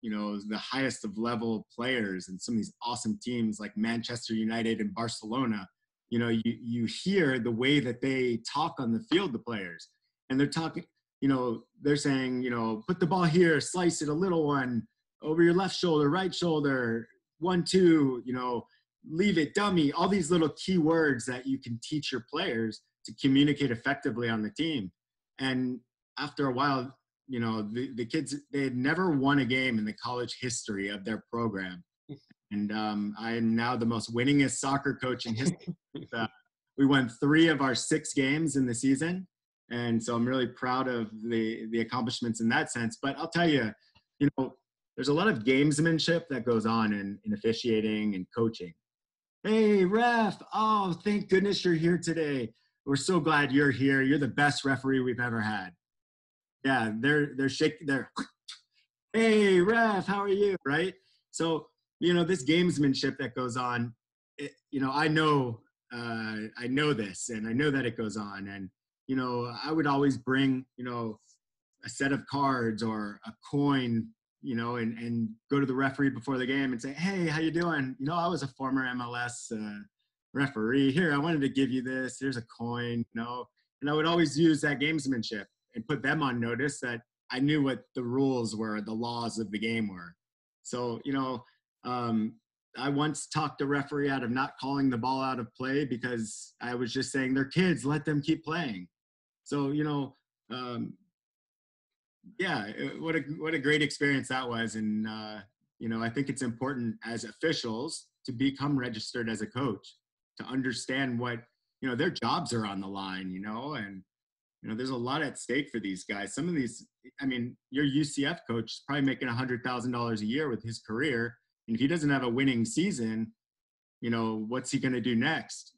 Speaker 2: you know the highest of level players and some of these awesome teams like Manchester United and Barcelona. You know, you you hear the way that they talk on the field, the players, and they're talking. You know, they're saying, you know, put the ball here, slice it a little one over your left shoulder, right shoulder, one, two. You know, leave it dummy, all these little key words that you can teach your players to communicate effectively on the team. And after a while, you know, the, the kids, they had never won a game in the college history of their program. And um, I am now the most winningest soccer coach in history. uh, we won three of our six games in the season. And so I'm really proud of the, the accomplishments in that sense. But I'll tell you, you know, there's a lot of gamesmanship that goes on in, in officiating and coaching. Hey, ref. Oh, thank goodness you're here today. We're so glad you're here. You're the best referee we've ever had. Yeah, they're they're shaking. They're, hey, ref, how are you? Right. So you know this gamesmanship that goes on. It, you know, I know, uh, I know this, and I know that it goes on. And you know, I would always bring, you know, a set of cards or a coin you know, and, and go to the referee before the game and say, hey, how you doing? You know, I was a former MLS uh, referee. Here, I wanted to give you this. Here's a coin, you know. And I would always use that gamesmanship and put them on notice that I knew what the rules were, the laws of the game were. So, you know, um, I once talked a referee out of not calling the ball out of play because I was just saying they're kids, let them keep playing. So, you know, um, yeah, what a what a great experience that was, and uh, you know I think it's important as officials to become registered as a coach to understand what you know their jobs are on the line, you know, and you know there's a lot at stake for these guys. Some of these, I mean, your UCF coach is probably making a hundred thousand dollars a year with his career, and if he doesn't have a winning season, you know what's he going to do next?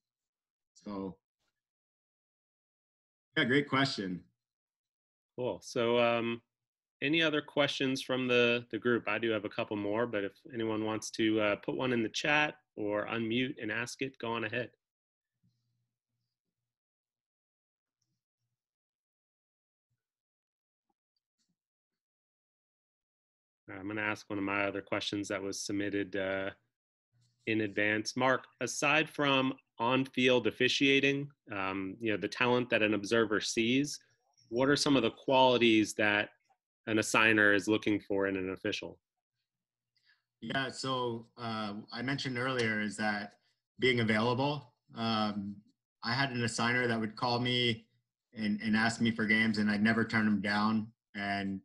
Speaker 2: So, yeah, great question.
Speaker 1: Cool. So, um, any other questions from the, the group? I do have a couple more, but if anyone wants to uh, put one in the chat or unmute and ask it, go on ahead. I'm going to ask one of my other questions that was submitted uh, in advance. Mark, aside from on-field officiating, um, you know, the talent that an observer sees, what are some of the qualities that an assigner is looking for in an official?
Speaker 2: Yeah, so uh, I mentioned earlier is that being available. Um, I had an assigner that would call me and, and ask me for games, and I'd never turn them down. And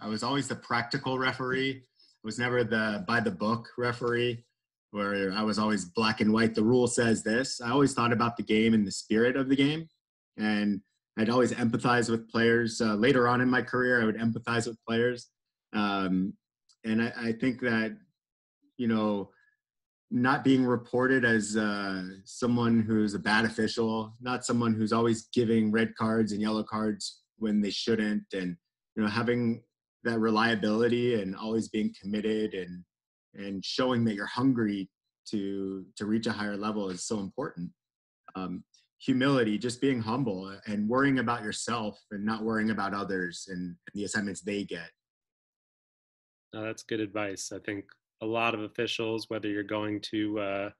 Speaker 2: I was always the practical referee. I was never the by the book referee where I was always black and white. The rule says this. I always thought about the game and the spirit of the game. And I'd always empathize with players. Uh, later on in my career, I would empathize with players. Um, and I, I, think that, you know, not being reported as uh, someone who's a bad official, not someone who's always giving red cards and yellow cards when they shouldn't, and you know having that reliability and always being committed and and showing that you're hungry to to reach a higher level is so important. Um, humility, just being humble and worrying about yourself and not worrying about others and the assignments they get.
Speaker 1: No, that's good advice. I think a lot of officials, whether you're going to uh,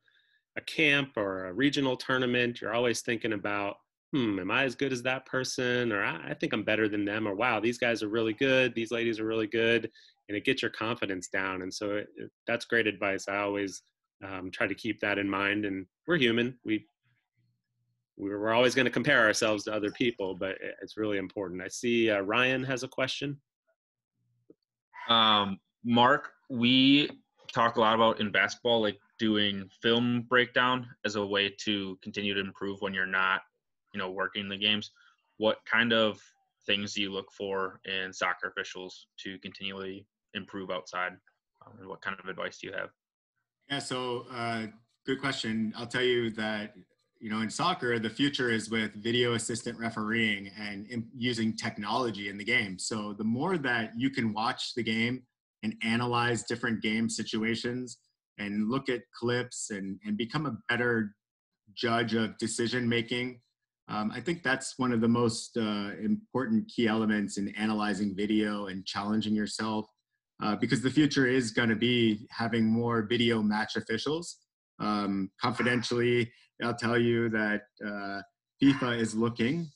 Speaker 1: a camp or a regional tournament, you're always thinking about, hmm, am I as good as that person? Or I, I think I'm better than them. Or wow, these guys are really good. These ladies are really good. And it gets your confidence down. And so it, it, that's great advice. I always um, try to keep that in mind. And we're human. We we're always going to compare ourselves to other people, but it's really important. I see uh, Ryan has a question.
Speaker 4: Um, Mark, we talk a lot about in basketball, like doing film breakdown as a way to continue to improve when you're not, you know, working the games. What kind of things do you look for in soccer officials to continually improve outside? Um, and what kind of advice do you have?
Speaker 2: Yeah, so uh, good question. I'll tell you that you know in soccer the future is with video assistant refereeing and using technology in the game. So the more that you can watch the game and analyze different game situations and look at clips and, and become a better judge of decision making. Um, I think that's one of the most uh, important key elements in analyzing video and challenging yourself uh, because the future is going to be having more video match officials. Um, confidentially, I'll tell you that uh, FIFA is looking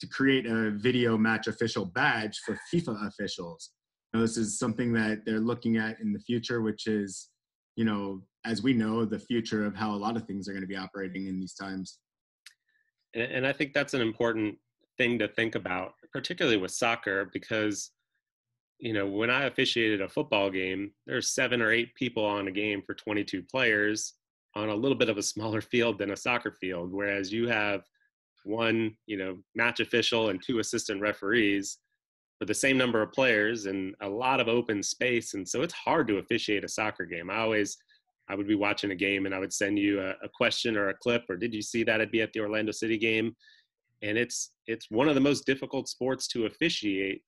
Speaker 2: to create a video match official badge for FIFA officials Now, this is something that they're looking at in the future, which is, you know, as we know, the future of how a lot of things are going to be operating in these times.
Speaker 1: And I think that's an important thing to think about, particularly with soccer, because you know when I officiated a football game, there's seven or eight people on a game for 22 players on a little bit of a smaller field than a soccer field, whereas you have one, you know, match official and two assistant referees for the same number of players and a lot of open space. And so it's hard to officiate a soccer game. I always, I would be watching a game and I would send you a, a question or a clip or did you see that? I'd be at the Orlando City game. And it's, it's one of the most difficult sports to officiate.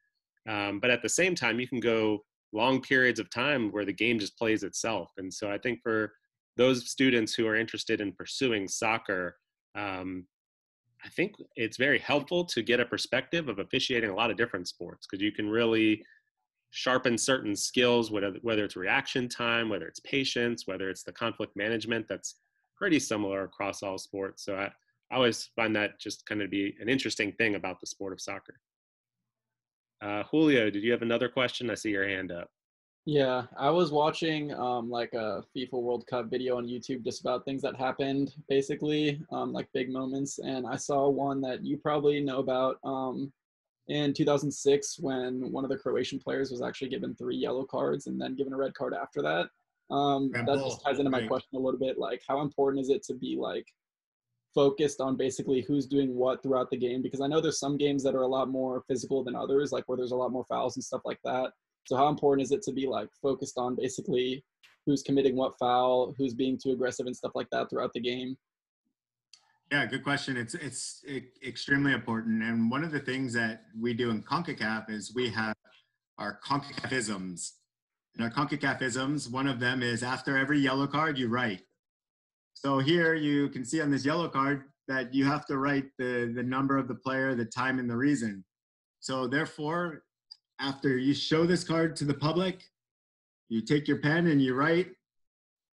Speaker 1: Um, but at the same time, you can go long periods of time where the game just plays itself. And so I think for those students who are interested in pursuing soccer, um, I think it's very helpful to get a perspective of officiating a lot of different sports because you can really sharpen certain skills, whether, whether it's reaction time, whether it's patience, whether it's the conflict management that's pretty similar across all sports. So I, I always find that just kind of be an interesting thing about the sport of soccer. Uh, Julio, did you have another question? I see your hand up.
Speaker 3: Yeah, I was watching um, like a FIFA World Cup video on YouTube just about things that happened, basically, um, like big moments. And I saw one that you probably know about um, in 2006 when one of the Croatian players was actually given three yellow cards and then given a red card after that. Um, that just ties into my question a little bit. Like, how important is it to be like focused on basically who's doing what throughout the game? Because I know there's some games that are a lot more physical than others, like where there's a lot more fouls and stuff like that so how important is it to be like focused on basically who's committing what foul, who's being too aggressive and stuff like that throughout the game?
Speaker 2: Yeah, good question. It's it's extremely important. And one of the things that we do in CONCACAF is we have our CONCACAFisms. And our CONCACAFisms, one of them is after every yellow card, you write. So here you can see on this yellow card that you have to write the, the number of the player, the time, and the reason. So therefore, after you show this card to the public, you take your pen and you write,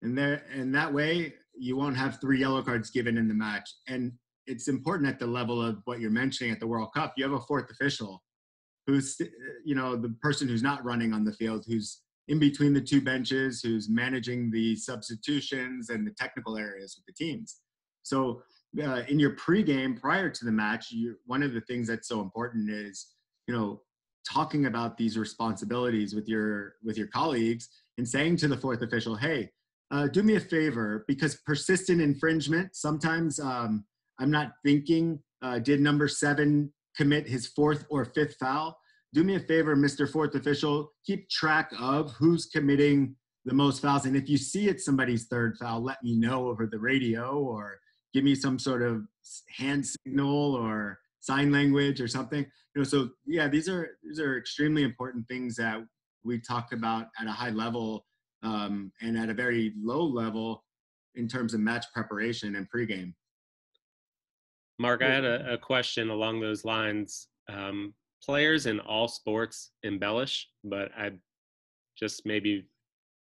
Speaker 2: and there and that way you won't have three yellow cards given in the match. And it's important at the level of what you're mentioning at the World Cup. You have a fourth official who's you know the person who's not running on the field, who's in between the two benches, who's managing the substitutions and the technical areas with the teams. So uh, in your pregame prior to the match, you, one of the things that's so important is you know talking about these responsibilities with your with your colleagues and saying to the fourth official, "Hey, uh, do me a favor because persistent infringement. Sometimes um, I'm not thinking. Uh, did number seven commit his fourth or fifth foul? Do me a favor, Mr. Fourth Official. Keep track of who's committing the most fouls, and if you see it's somebody's third foul, let me know over the radio or give me some sort of hand signal or sign language or something. You know, so yeah, these are these are extremely important things that we talk about at a high level um, and at a very low level in terms of match preparation and pregame.
Speaker 1: Mark, I had a, a question along those lines. Um, players in all sports embellish, but I just maybe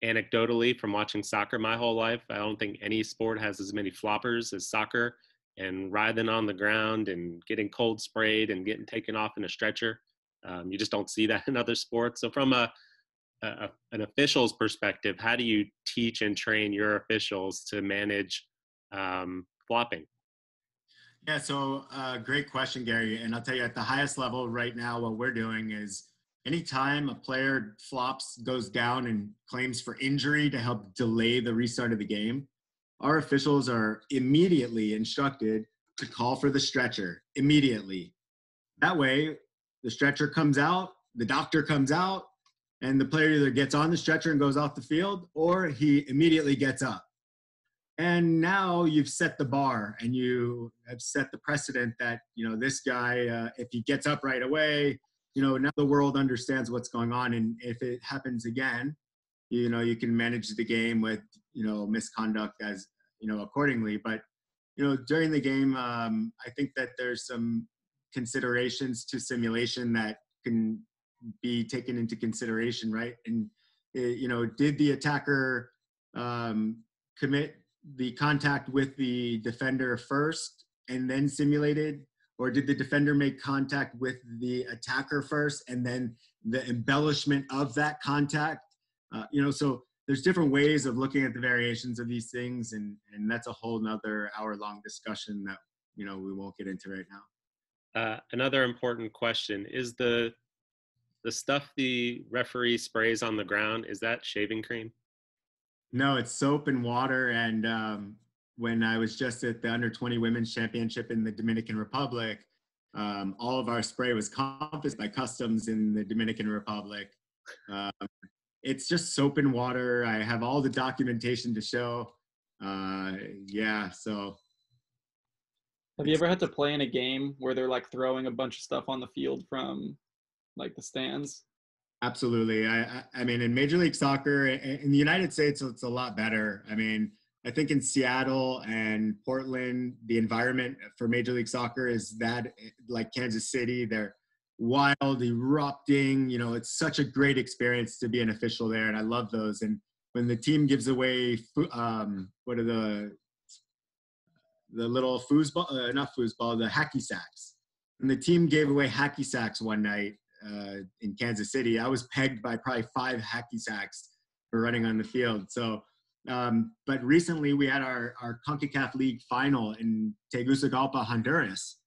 Speaker 1: anecdotally from watching soccer my whole life, I don't think any sport has as many floppers as soccer and writhing on the ground and getting cold sprayed and getting taken off in a stretcher. Um, you just don't see that in other sports. So, from a a, an official's perspective, how do you teach and train your officials to manage um, flopping?
Speaker 2: Yeah, so uh, great question, Gary. And I'll tell you, at the highest level right now, what we're doing is anytime a player flops, goes down, and claims for injury to help delay the restart of the game, our officials are immediately instructed to call for the stretcher immediately. That way, the stretcher comes out, the doctor comes out, and the player either gets on the stretcher and goes off the field or he immediately gets up. And now you've set the bar and you have set the precedent that, you know, this guy, uh, if he gets up right away, you know, now the world understands what's going on. And if it happens again, you know, you can manage the game with, you know, misconduct as, you know, accordingly. But, you know, during the game, um, I think that there's some considerations to simulation that can be taken into consideration, right? And eh, you know, did the attacker um, commit the contact with the defender first and then simulated, or did the defender make contact with the attacker first and then the embellishment of that contact? Uh, you know, so there's different ways of looking at the variations of these things, and and that's a whole nother hour-long discussion that you know we won't get into right now.
Speaker 1: Uh, another important question is the the stuff the referee sprays on the ground is that shaving cream?
Speaker 2: No, it's soap and water. And um, when I was just at the under 20 women's championship in the Dominican Republic, um, all of our spray was confiscated by customs in the Dominican Republic. Um, it's just soap and water. I have all the documentation to show. Uh, yeah, so.
Speaker 3: Have you ever had to play in a game where they're like throwing a bunch of stuff on the field from like the stands?
Speaker 2: Absolutely. I, I mean, in Major League Soccer, in the United States, it's a lot better. I mean, I think in Seattle and Portland, the environment for Major League Soccer is that like Kansas City, they're wild, erupting. You know, it's such a great experience to be an official there, and I love those. And when the team gives away, um, what are the the little foosball, uh, not foosball, the hacky sacks. And the team gave away hacky sacks one night uh, in Kansas City, I was pegged by probably five hacky sacks for running on the field. So, um, but recently we had our, our CONCACAF League final in Tegucigalpa, Honduras.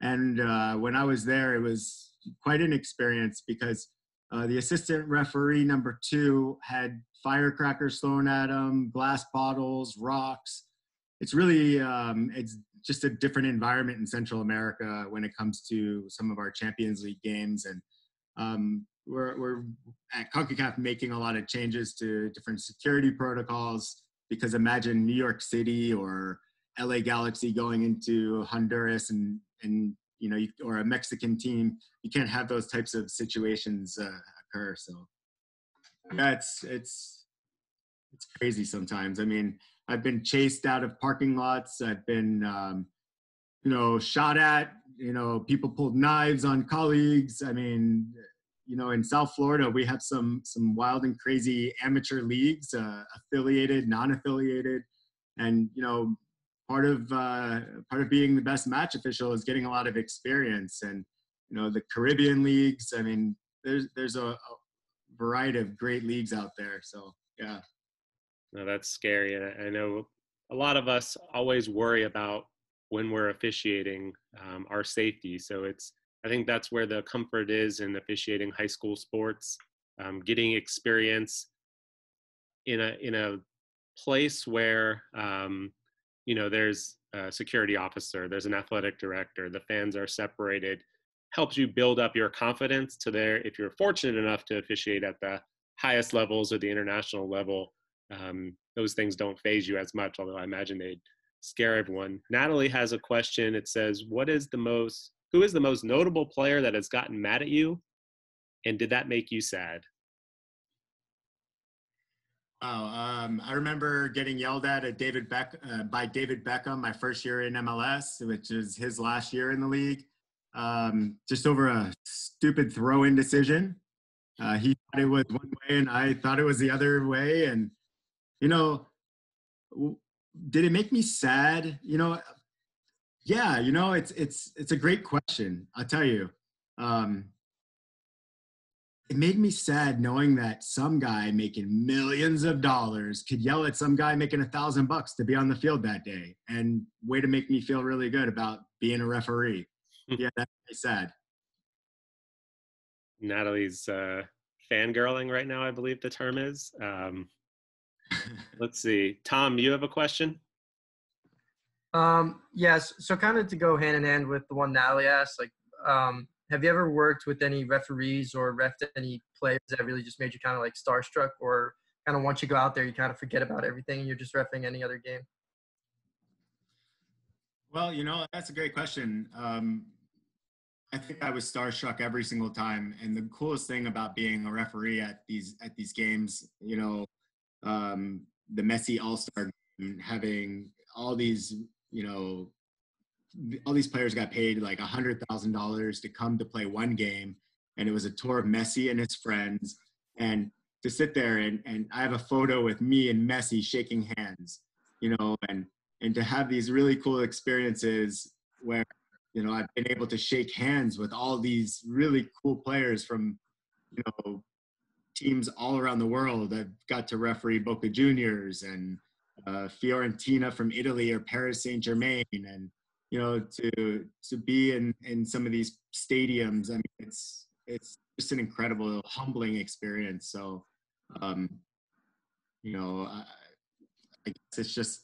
Speaker 2: And uh, when I was there, it was quite an experience because uh, the assistant referee number two had firecrackers thrown at him, glass bottles, rocks. It's really, um, it's just a different environment in Central America when it comes to some of our Champions League games. And um, we're, we're at CONCACAF making a lot of changes to different security protocols because imagine New York City or LA Galaxy going into Honduras and, and you know, or a Mexican team, you can't have those types of situations uh, occur. So yeah, it's, it's, it's crazy sometimes. I mean, I've been chased out of parking lots. I've been, um, you know, shot at, you know, people pulled knives on colleagues. I mean, you know, in South Florida, we have some some wild and crazy amateur leagues, uh, affiliated, non-affiliated, and you know, part of uh, part of being the best match official is getting a lot of experience. And you know, the Caribbean leagues. I mean, there's there's a, a variety of great leagues out there. So yeah.
Speaker 1: No, that's scary. I know a lot of us always worry about when we're officiating um, our safety. So it's I think that's where the comfort is in officiating high school sports, um, getting experience in a in a place where um, you know there's a security officer, there's an athletic director, the fans are separated, helps you build up your confidence to there. If you're fortunate enough to officiate at the highest levels or the international level, um, those things don't phase you as much. Although I imagine they'd scare everyone. Natalie has a question. It says, "What is the most? Who is the most notable player that has gotten mad at you, and did that make you sad?"
Speaker 2: Oh, um, I remember getting yelled at at David Beck uh, by David Beckham my first year in MLS, which is his last year in the league, um, just over a stupid throw-in decision. Uh, he thought it was one way, and I thought it was the other way. And you know, did it make me sad? You know, yeah. You know, it's it's it's a great question. I'll tell you. Um, it made me sad knowing that some guy making millions of dollars could yell at some guy making a thousand bucks to be on the field that day. And way to make me feel really good about being a referee. Yeah that's sad.
Speaker 1: Natalie's uh fangirling right now i believe the term is. Um let's see. Tom you have a question?
Speaker 5: Um yes. So kind of to go hand in hand with the one natalie asked like um have you ever worked with any referees or refed any players that really just made you kind of like starstruck or kind of once you go out there you kind of forget about everything and you're just refing any other game?
Speaker 2: Well you know that's a great question. Um, i think i was starstruck every single time and the coolest thing about being a referee at these at these games you know um, the messi all-star game having all these you know all these players got paid like a hundred thousand dollars to come to play one game, and it was a tour of Messi and his friends, and to sit there and and I have a photo with me and Messi shaking hands, you know, and and to have these really cool experiences where you know I've been able to shake hands with all these really cool players from you know teams all around the world. I've got to referee Boca Juniors and uh, Fiorentina from Italy or Paris Saint Germain and you know, to to be in in some of these stadiums. I mean, it's it's just an incredible, humbling experience. So, um, you know, I, I guess it's just.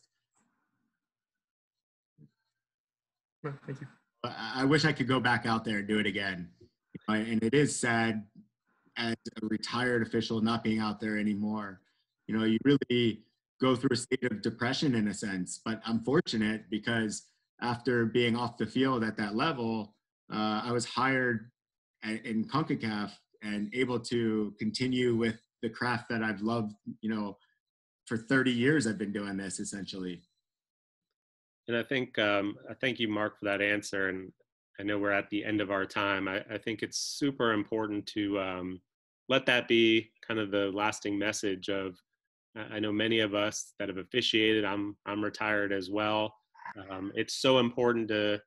Speaker 5: Thank you.
Speaker 2: I wish I could go back out there and do it again. And it is sad as a retired official not being out there anymore. You know, you really go through a state of depression in a sense. But I'm fortunate because after being off the field at that level, uh, I was hired in CONCACAF and able to continue with the craft that I've loved, you know, for 30 years I've been doing this essentially.
Speaker 1: And I think, um, I thank you, Mark, for that answer. And I know we're at the end of our time. I, I think it's super important to um, let that be kind of the lasting message of, I know many of us that have officiated, I'm, I'm retired as well. Um, it's so important to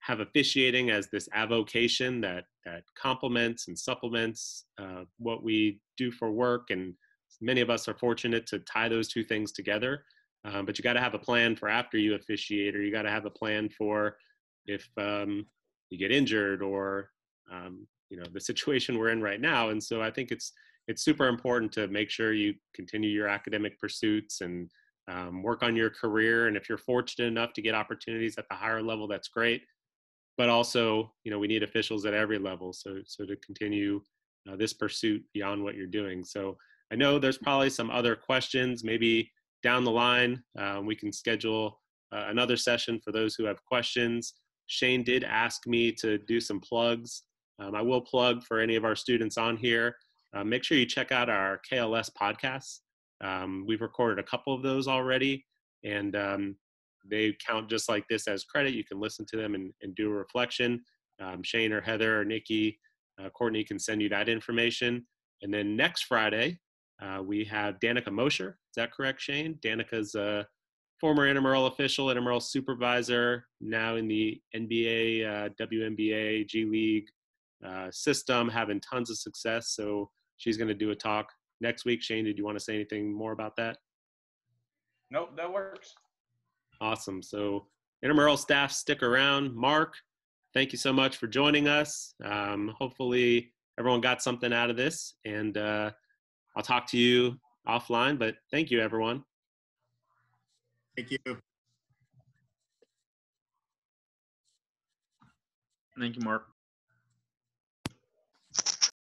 Speaker 1: have officiating as this avocation that that complements and supplements uh, what we do for work, and many of us are fortunate to tie those two things together. Um, but you got to have a plan for after you officiate, or you got to have a plan for if um, you get injured, or um, you know the situation we're in right now. And so I think it's it's super important to make sure you continue your academic pursuits and um, work on your career. And if you're fortunate enough to get opportunities at the higher level, that's great. But also, you know, we need officials at every level. So, so to continue uh, this pursuit beyond what you're doing. So I know there's probably some other questions. Maybe down the line, um, we can schedule uh, another session for those who have questions. Shane did ask me to do some plugs. Um, I will plug for any of our students on here. Uh, make sure you check out our KLS podcasts. Um, we've recorded a couple of those already, and um, they count just like this as credit. You can listen to them and, and do a reflection. Um, Shane or Heather or Nikki, uh, Courtney can send you that information. And then next Friday, uh, we have Danica Mosher. Is that correct, Shane? Danica's a former intramural official, intramural supervisor, now in the NBA, uh, WNBA, G League uh, system, having tons of success. So she's going to do a talk next week. Shane, did you want to say anything more about that?
Speaker 6: Nope, that works.
Speaker 1: Awesome. So intramural staff, stick around. Mark, thank you so much for joining us. Um, hopefully, everyone got something out of this, and uh, I'll talk to you offline. But thank you, everyone.
Speaker 2: Thank you.
Speaker 4: Thank you, Mark.